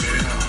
Yeah.